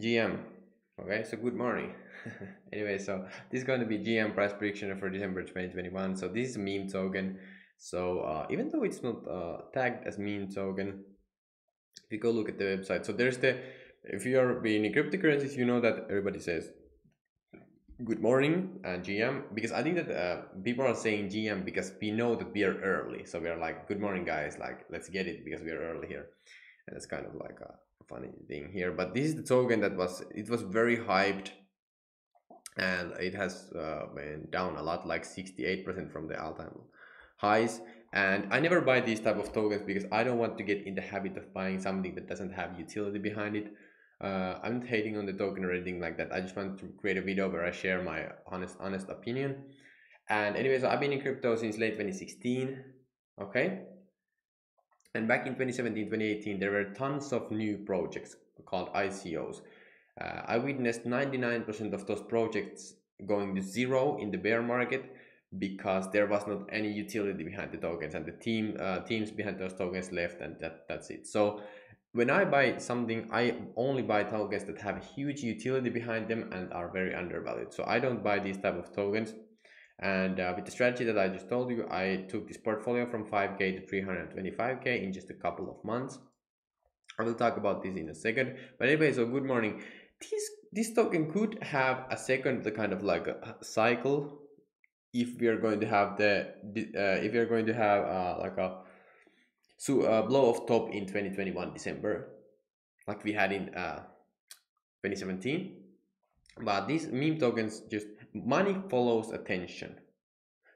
GM. Okay, so good morning. anyway, so this is going to be GM price prediction for December 2021. So this is meme token. So uh, even though it's not uh, tagged as meme token, if you go look at the website, so there's the if you are being in cryptocurrencies, you know that everybody says good morning uh, GM because I think that uh, people are saying GM because we know that we are early. So we are like, good morning, guys. Like, let's get it because we are early here, and it's kind of like a funny thing here. But this is the token that was it was very hyped, and it has uh, went down a lot, like sixty eight percent from the all time highs. And I never buy these type of tokens because I don't want to get in the habit of buying something that doesn't have utility behind it uh, I'm not hating on the token or anything like that. I just want to create a video where I share my honest honest opinion. And anyways, I've been in crypto since late 2016. Okay. And back in 2017, 2018, there were tons of new projects called ICOs. Uh, I witnessed 99% of those projects going to zero in the bear market because there was not any utility behind the tokens and the team uh, teams behind those tokens left and that that's it. So when I buy something, I only buy tokens that have huge utility behind them and are very undervalued. So I don't buy these type of tokens. And uh, with the strategy that I just told you, I took this portfolio from 5k to 325k in just a couple of months. I will talk about this in a second. But anyway, so good morning. This this token could have a second the kind of like a cycle if we are going to have the uh, if we are going to have uh, like a so uh, blow off top in 2021 December, like we had in uh, 2017. But these meme tokens just money follows attention.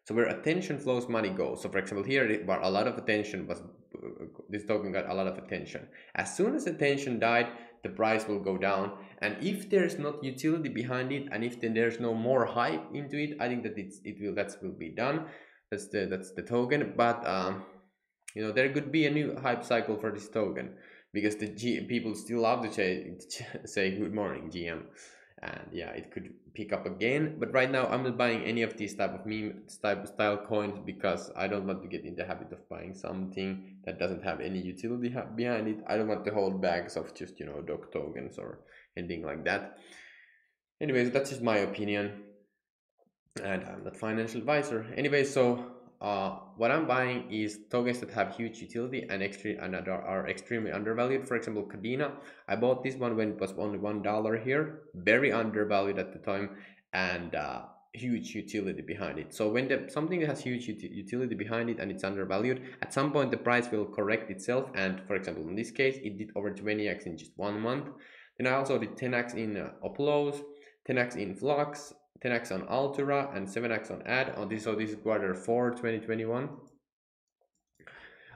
So where attention flows, money goes. So for example, here where a lot of attention was uh, this token got a lot of attention. As soon as attention died, the price will go down. And if there's not utility behind it, and if then there's no more hype into it, I think that it's it will that will be done. That's the that's the token. But um, you know there could be a new hype cycle for this token because the G people still love to say, say good morning GM and yeah it could pick up again. But right now I'm not buying any of these type of meme type style coins because I don't want to get in the habit of buying something that doesn't have any utility behind it. I don't want to hold bags of just you know dog tokens or anything like that. Anyways that's just my opinion. And I'm not financial advisor. Anyway so uh, what I'm buying is tokens that have huge utility and extreme and are extremely undervalued. For example, Kadena. I bought this one when it was only one dollar here, very undervalued at the time, and uh, huge utility behind it. So when the, something has huge utility behind it and it's undervalued, at some point the price will correct itself. And for example, in this case, it did over 20x in just one month. Then I also did 10x in uh, Oplos, 10x in Flux, 10x on Altura and 7x on Ad. On this, so this is quarter four 2021.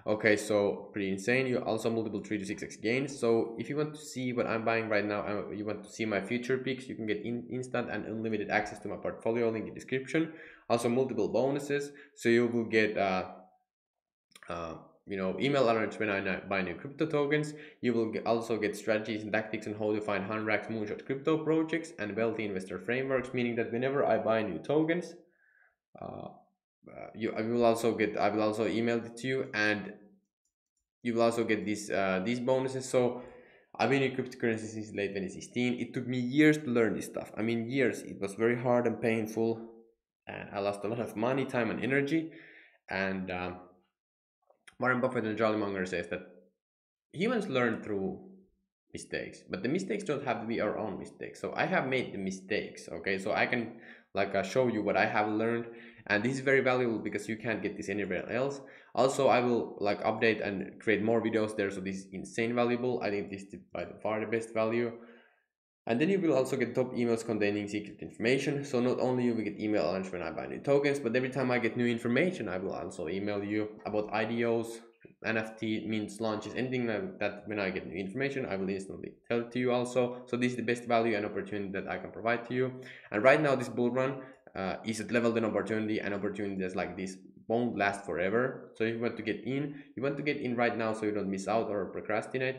Okay, so pretty insane. You also multiple 3 to 6x gains. So if you want to see what I'm buying right now, uh, you want to see my future picks, you can get in instant and unlimited access to my portfolio link in description. Also multiple bonuses. So you will get uh, uh, you know email alerts when I buy new crypto tokens. You will also get strategies and tactics on how to find 100x moonshot crypto projects and wealthy investor frameworks. Meaning that whenever I buy new tokens, uh, uh, you I will also get I will also email it to you and you will also get these uh, these bonuses. So I've been in cryptocurrency since late 2016. It took me years to learn this stuff. I mean years. It was very hard and painful, and I lost a lot of money, time, and energy. And um, Warren Buffett and Charlie Munger says that humans learn through mistakes, but the mistakes don't have to be our own mistakes. So I have made the mistakes, okay? So I can like uh, show you what I have learned, and this is very valuable because you can't get this anywhere else. Also, I will like update and create more videos there, so this is insane valuable. I think this is by far the best value. And then you will also get top emails containing secret information. So not only you will get email alerts when I buy new tokens, but every time I get new information, I will also email you about IDOs, NFT, means launches, anything like that. When I get new information, I will instantly tell it to you also. So this is the best value and opportunity that I can provide to you. And right now, this bull run uh, is at level 10 opportunity and opportunities like this won't last forever. So if you want to get in, you want to get in right now so you don't miss out or procrastinate.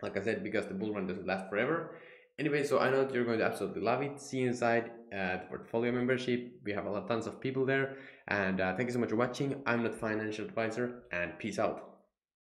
Like I said, because the bull run doesn't last forever Anyway, so I know that you're going to absolutely love it. See you inside uh, the portfolio membership. We have a lot, tons of people there. And uh, thank you so much for watching. I'm not financial advisor and peace out.